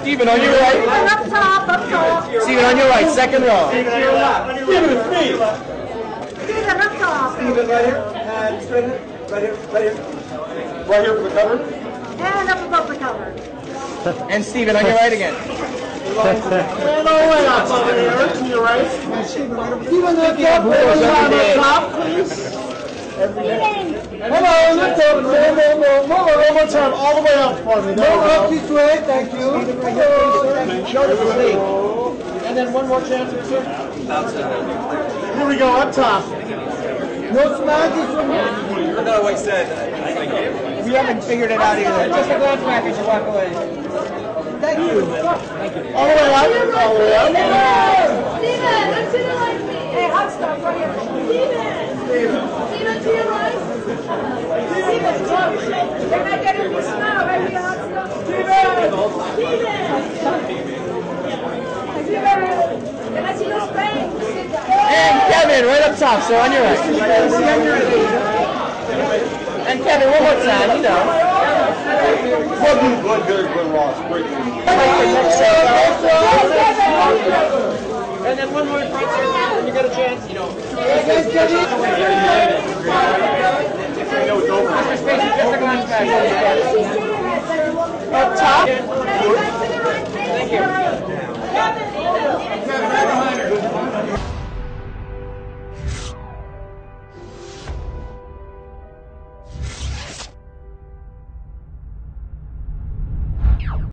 Stephen, on your right. I'm up top, up top. Stephen, on your right, second row. Stephen, on your left. Stephen, it's me. Stephen, up top. Stephen, right here. And straight Right here, right here. Right here for the cover. And up above the cover. and Stephen, on your right again. Stand all the way up over to your right. Stephen, right top. Hello, lift up. More, more, more, more, one more time. All the way up me. No, up this way. Thank you. Show the sleep. And then one more chance two. Here we go, up top. No smackies from here. No, wait, said. We haven't figured it out either. Just a glance back as you walk away. Thank you. All the way up. All the way up. Stephen, let's do it like me. Hey, hot stuff right here. Stephen. Stephen, to your right. Stephen, look. Can I get a piece now? Right here, hot stuff. Stephen. Stephen. Stephen. Can I see those bangs? And Kevin, right up top, so on your right. And Kevin, one more time, you know. Good, good, good, good, good, Ross. Great. And then one more right there, when you get a chance, you know. Mr. Spacey, just a glance back. Up top.